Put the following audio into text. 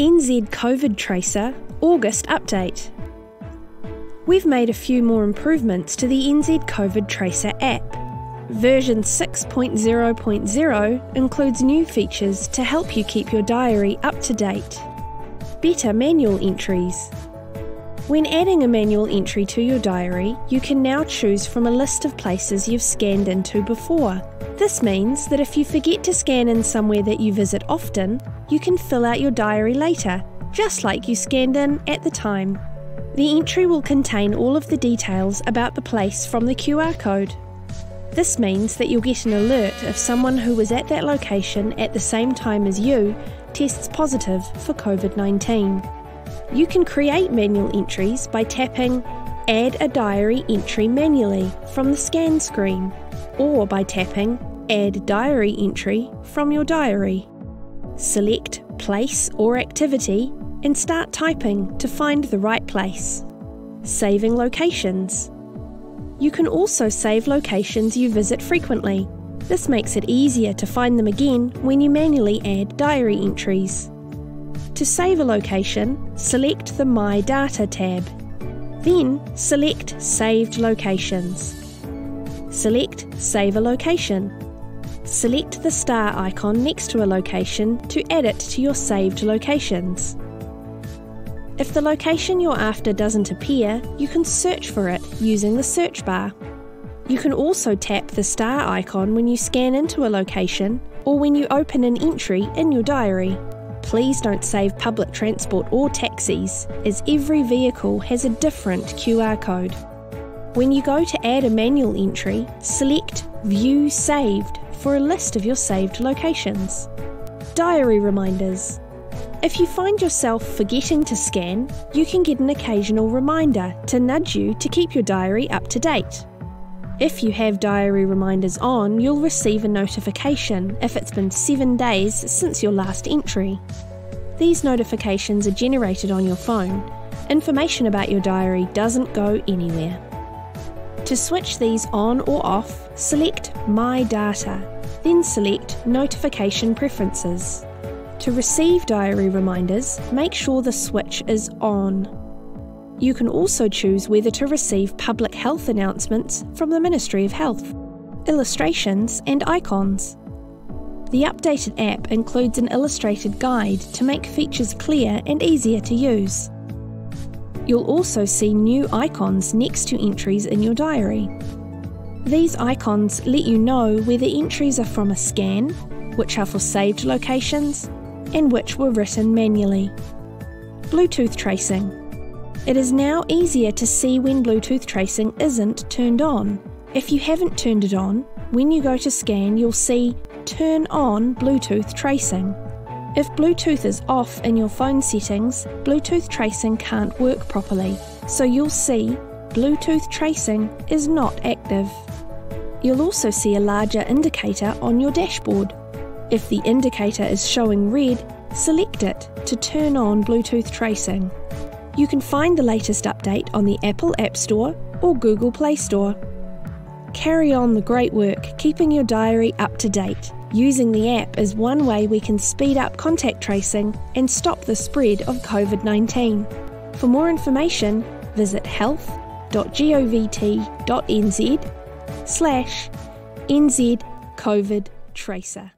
NZ COVID Tracer August update. We've made a few more improvements to the NZ COVID Tracer app. Version 6.0.0 includes new features to help you keep your diary up to date. Better manual entries. When adding a manual entry to your diary, you can now choose from a list of places you've scanned into before. This means that if you forget to scan in somewhere that you visit often, you can fill out your diary later, just like you scanned in at the time. The entry will contain all of the details about the place from the QR code. This means that you'll get an alert if someone who was at that location at the same time as you tests positive for COVID 19. You can create manual entries by tapping Add a diary entry manually from the scan screen, or by tapping Add diary entry from your diary. Select Place or Activity and start typing to find the right place. Saving locations. You can also save locations you visit frequently. This makes it easier to find them again when you manually add diary entries. To save a location, select the My Data tab. Then select Saved Locations. Select Save a Location. Select the star icon next to a location to add it to your saved locations. If the location you're after doesn't appear, you can search for it using the search bar. You can also tap the star icon when you scan into a location or when you open an entry in your diary. Please don't save public transport or taxis, as every vehicle has a different QR code. When you go to add a manual entry, select View Saved for a list of your saved locations. Diary reminders. If you find yourself forgetting to scan, you can get an occasional reminder to nudge you to keep your diary up to date. If you have diary reminders on, you'll receive a notification if it's been seven days since your last entry. These notifications are generated on your phone. Information about your diary doesn't go anywhere. To switch these on or off, select My Data, then select Notification Preferences. To receive diary reminders, make sure the switch is on. You can also choose whether to receive public health announcements from the Ministry of Health, illustrations, and icons. The updated app includes an illustrated guide to make features clear and easier to use. You'll also see new icons next to entries in your diary. These icons let you know whether entries are from a scan, which are for saved locations, and which were written manually. Bluetooth tracing. It is now easier to see when Bluetooth tracing isn't turned on. If you haven't turned it on, when you go to scan, you'll see Turn on Bluetooth tracing. If Bluetooth is off in your phone settings, Bluetooth tracing can't work properly, so you'll see Bluetooth tracing is not active. You'll also see a larger indicator on your dashboard. If the indicator is showing red, select it to turn on Bluetooth tracing. You can find the latest update on the Apple App Store or Google Play Store. Carry on the great work keeping your diary up to date. Using the app is one way we can speed up contact tracing and stop the spread of COVID 19. For more information, visit health.govt.nz slash NZ COVID Tracer.